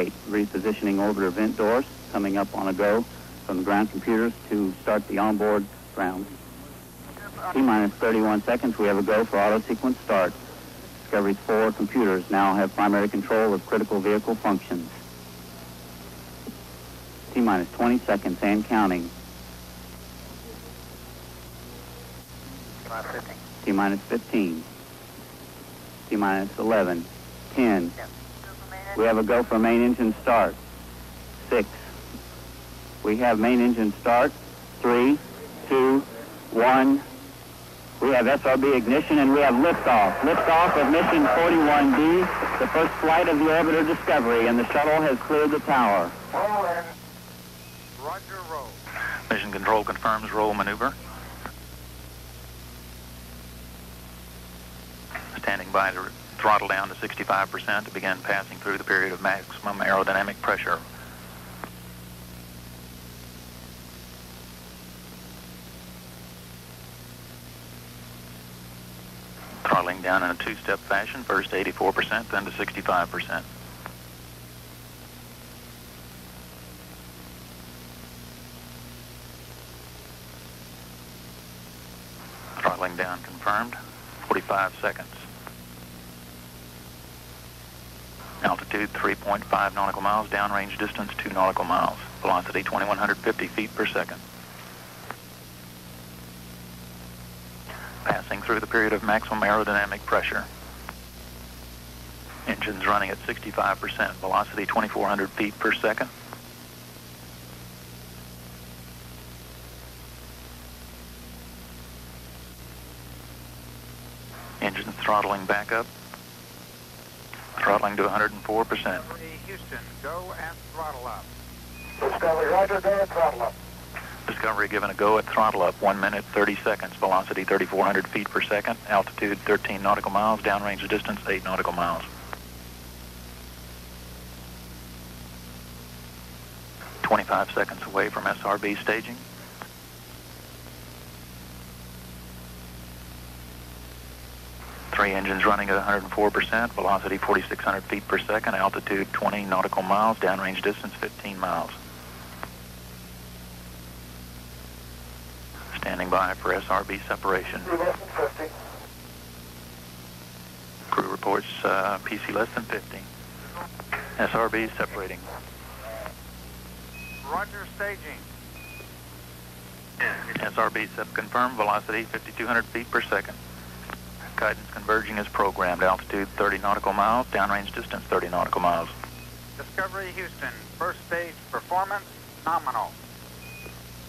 8. Repositioning orbiter vent doors coming up on a go from the ground computers to start the onboard ground. T minus 31 seconds. We have a go for auto sequence start. Discovery's four computers now have primary control of critical vehicle functions. T minus 20 seconds and counting. T minus 15. T minus 11. 10. We have a go for main engine start. Six. We have main engine start. Three, two, one. We have SRB ignition and we have liftoff. Liftoff of mission 41D, the first flight of the orbiter Discovery, and the shuttle has cleared the tower. Roger, roll. Mission control confirms roll maneuver. Standing by to throttle down to 65% to begin passing through the period of maximum aerodynamic pressure. Throttling down in a two-step fashion, first 84%, then to 65%. Throttling down confirmed, 45 seconds. Altitude 3.5 nautical miles, downrange distance 2 nautical miles. Velocity 2150 feet per second. Passing through the period of maximum aerodynamic pressure. Engines running at 65%, velocity 2400 feet per second. Engines throttling back up. Throttling to 104%. Discovery, Houston, go and throttle up. Discovery, roger, go and throttle up. Discovery given a go at throttle up, 1 minute 30 seconds, velocity 3,400 feet per second, altitude 13 nautical miles, downrange distance 8 nautical miles. Twenty-five seconds away from SRB staging. Three engines running at 104%, velocity 4,600 feet per second, altitude 20 nautical miles, downrange distance 15 miles. Standing by for SRB separation. Three less than 50. Crew reports uh, PC less than 50. SRB separating. Roger, staging. SRB sep confirmed, velocity 5,200 feet per second. Guidance converging as programmed, altitude 30 nautical miles, downrange distance 30 nautical miles. Discovery, Houston, first stage performance, nominal.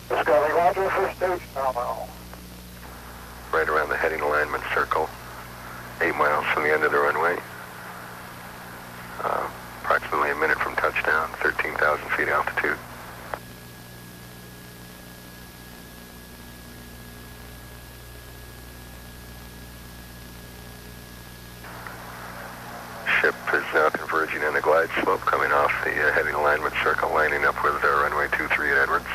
Discovery, roger, first stage nominal. right around the heading alignment circle, eight miles from the end of the runway. Uh, approximately a minute from touchdown, 13,000 feet altitude. Slope coming off the uh, heading alignment circle, lining up with uh, runway 23 at Edwards.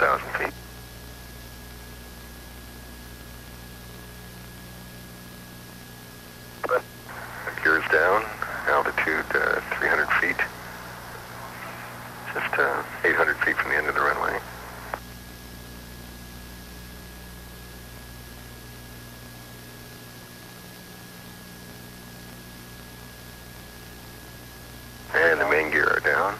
6,000 feet. But gears down, altitude uh, 300 feet, just uh, 800 feet from the end of the runway. And the main gear are down.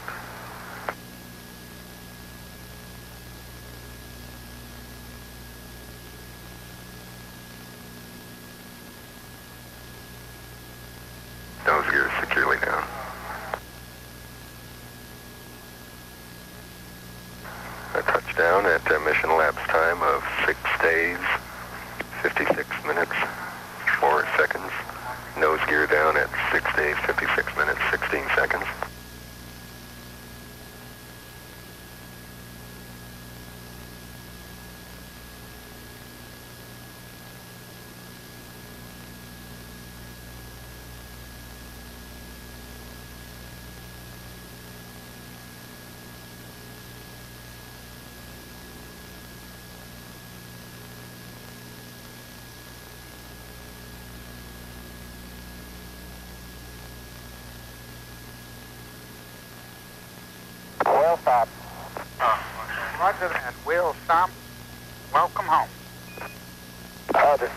Nose gear securely down. A touchdown at uh, mission elapsed time of 6 days, 56 minutes, 4 seconds. Nose gear down at 6 days, 56 minutes, 16 seconds. Stopped. Roger that. We'll stop. Welcome home. Roger.